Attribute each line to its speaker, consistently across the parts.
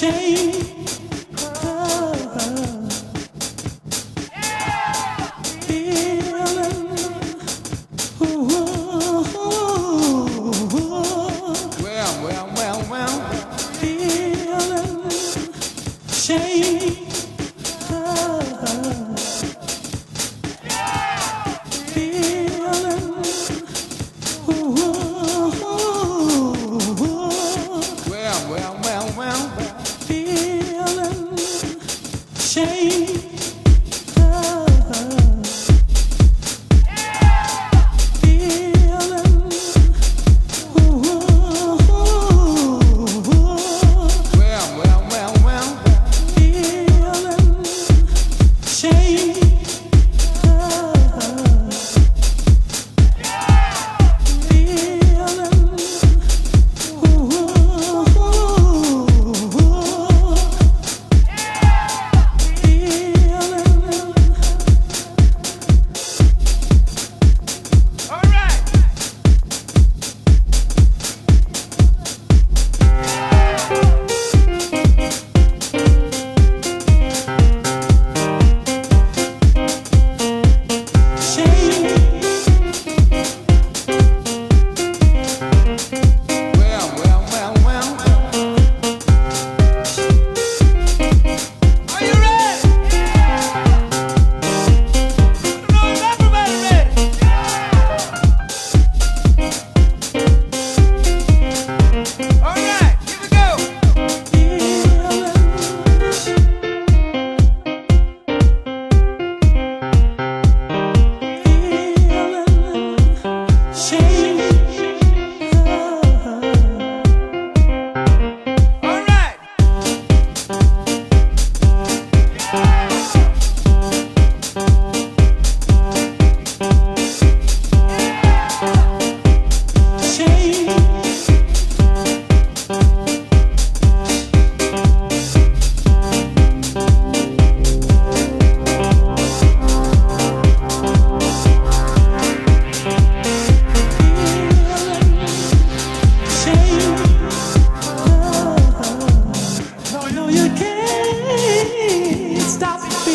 Speaker 1: shame. Feeling. Oh, well, well, well, well. Feeling uh, shame. Oh,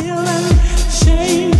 Speaker 1: feeling shame.